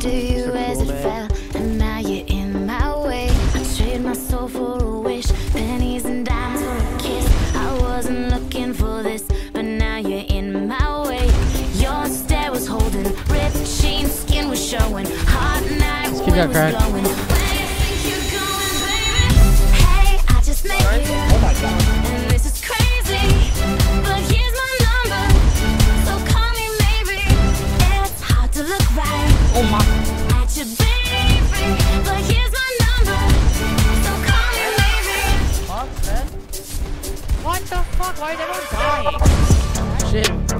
To you as it fell, and now you're in my way. I trade my soul for a wish, pennies and dimes for a kiss. I wasn't looking for this, but now you're in my way. Your stare was holding, ripped jeans, skin was showing, hot night keep wind that was crack. Oh my. man. What the fuck? Why is everyone dying? Shit.